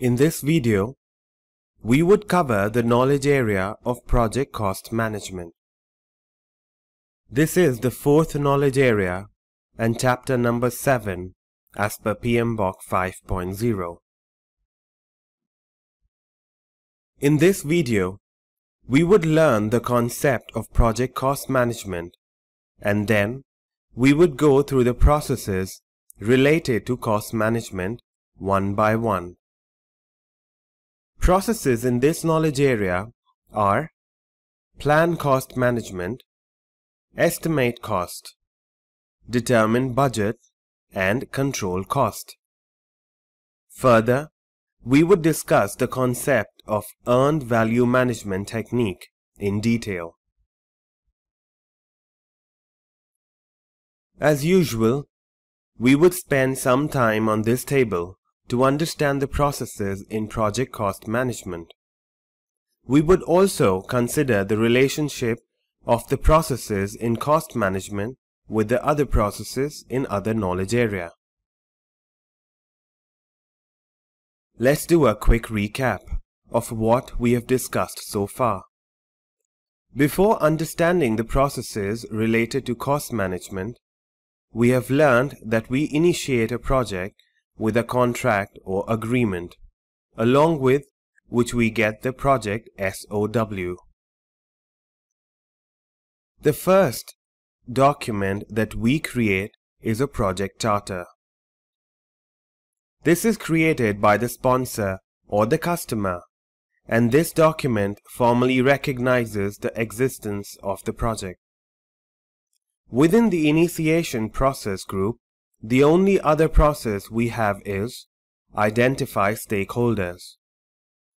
In this video, we would cover the knowledge area of project cost management. This is the fourth knowledge area and chapter number 7 as per PMBOK 5.0. In this video, we would learn the concept of project cost management and then we would go through the processes related to cost management one by one. Processes in this knowledge area are Plan cost management, Estimate cost, Determine budget, and Control cost. Further, we would discuss the concept of earned value management technique in detail. As usual, we would spend some time on this table to understand the processes in project cost management. We would also consider the relationship of the processes in cost management with the other processes in other knowledge area. Let's do a quick recap of what we have discussed so far. Before understanding the processes related to cost management, we have learned that we initiate a project with a contract or agreement, along with which we get the project SOW. The first document that we create is a project charter. This is created by the sponsor or the customer, and this document formally recognizes the existence of the project. Within the initiation process group, the only other process we have is Identify Stakeholders,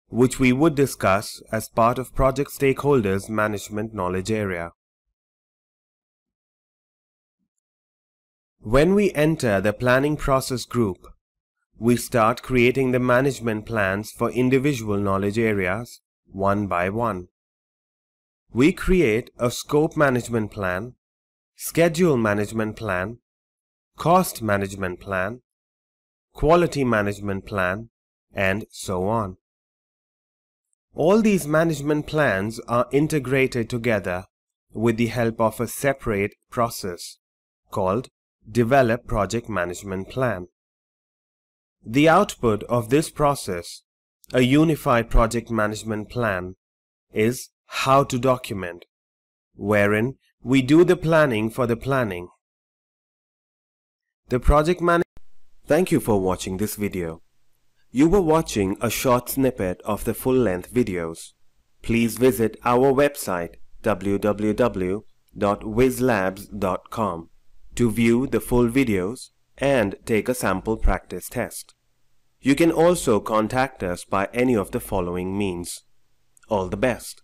which we would discuss as part of Project Stakeholders Management Knowledge Area. When we enter the Planning Process group, we start creating the management plans for individual knowledge areas one by one. We create a Scope Management Plan, Schedule Management Plan, cost management plan, quality management plan, and so on. All these management plans are integrated together with the help of a separate process called Develop Project Management Plan. The output of this process, a unified project management plan, is how to document, wherein we do the planning for the planning the project manager. Thank you for watching this video. You were watching a short snippet of the full-length videos. Please visit our website www.whizlabs.com to view the full videos and take a sample practice test. You can also contact us by any of the following means. All the best.